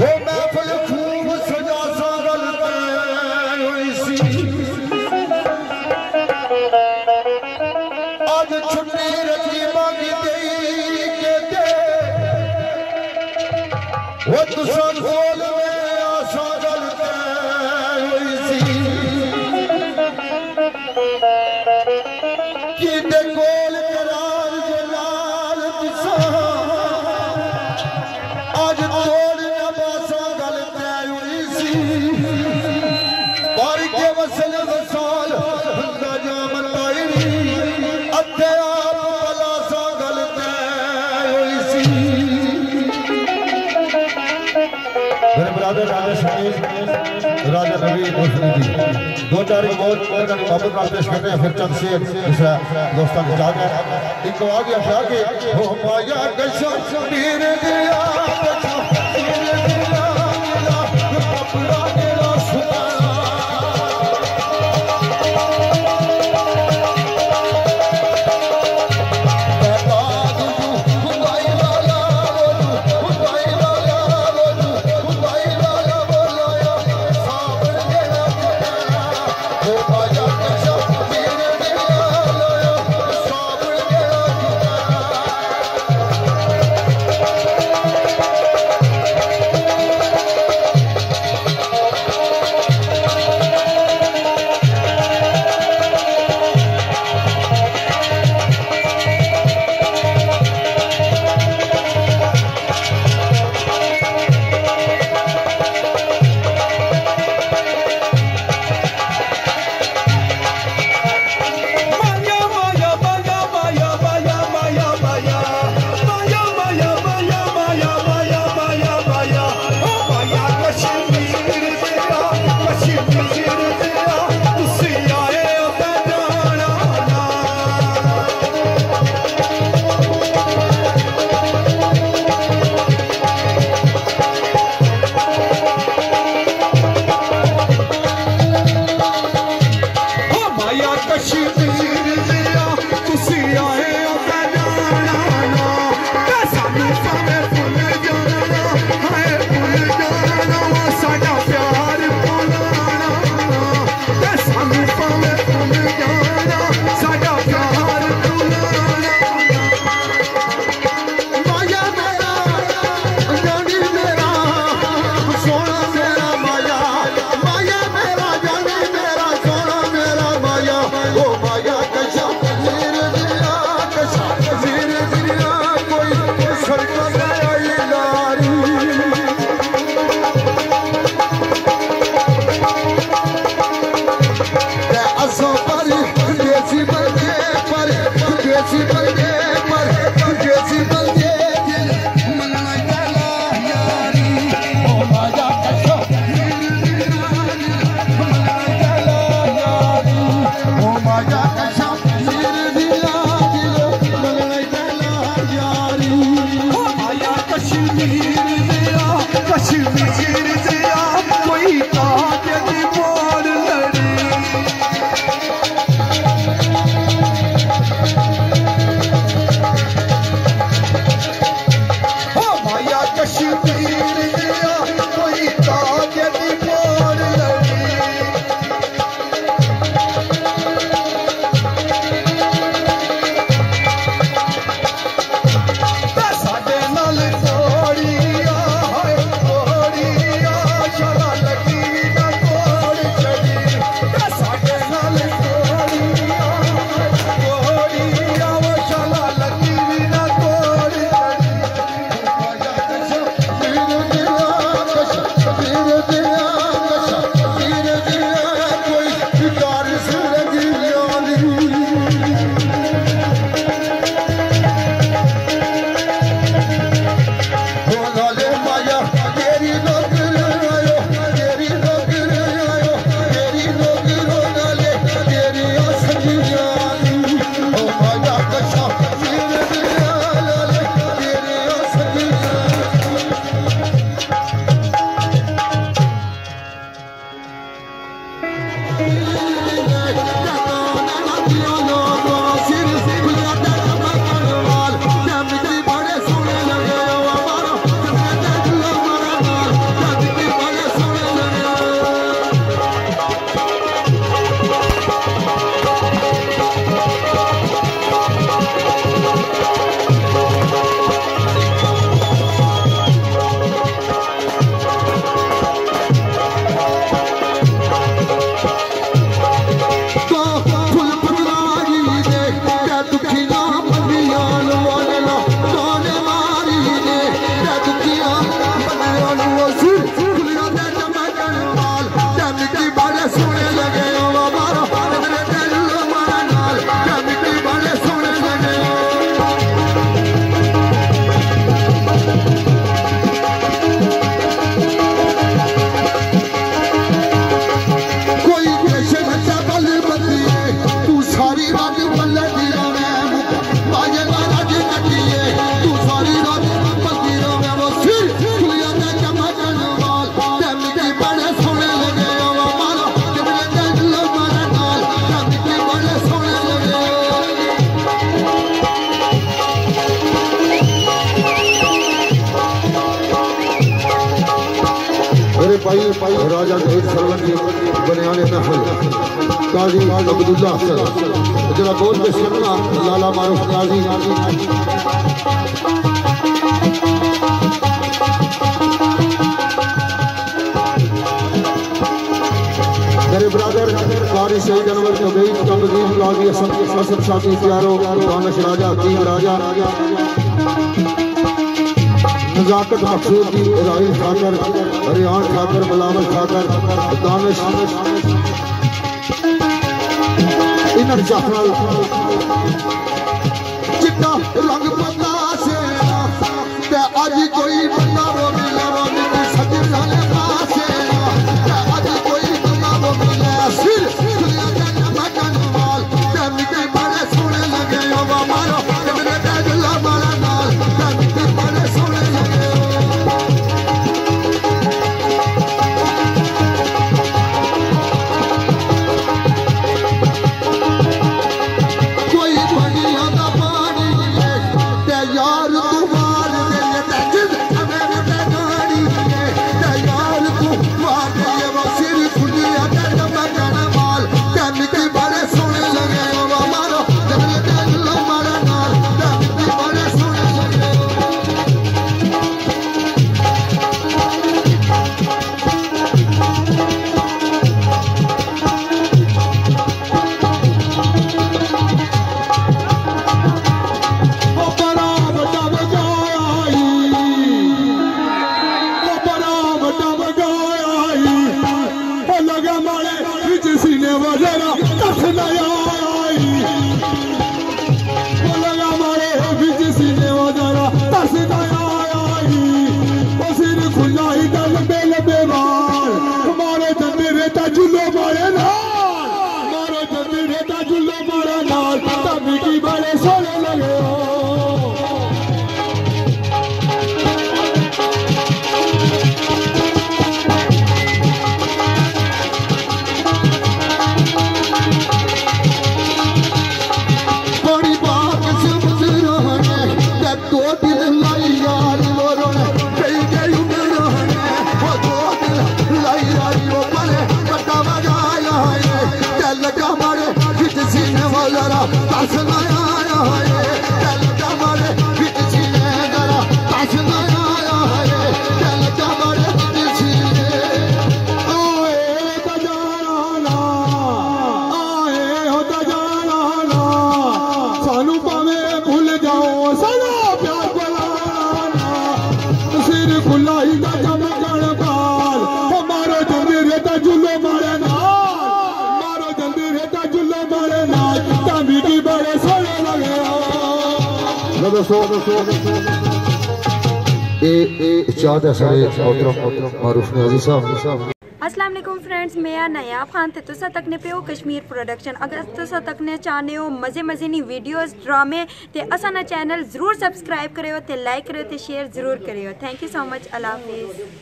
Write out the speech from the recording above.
Amen. نبی دوسری دی دو چار موت موت یعنی محمود کرتے ہیں پھر چند سیر دوسرا دوستان کو جاگے ان کو آگے آگے ہو ہمایا کشم شبیر دیا سپاہی راجہ ڈہید سرون کی بنیان محفل، قاضی عبداللہ حسن۔ جرا بول کے سننا لالا معروف قاضی۔ میرے برادر، قاری سید انور کبیر کمدین قاضی حسن حسن شاکی پیارو دانش راجہ عقیم راجہ۔ صداقت مقصودی راہیل خاکر ریحان خاکر بلاول خاکر دانش۔ انر جعفرال چٹا رنگ پتا سے، تے اج کوئی ਯਾਰਾ ਦਰਸ ਨਾ دسو السلام علیکم فرینڈز میں نیاب خان تے تسا تک نے پیو کشمیر پروڈکشن اگر تسا تک نے چاہنے ہو مزے مزے نی ویڈیوز ڈرامے تے چینل ضرور سبسکرائب کریو تے لائک کریو تے شیئر ضرور کریو سو مچ اللہ حافظ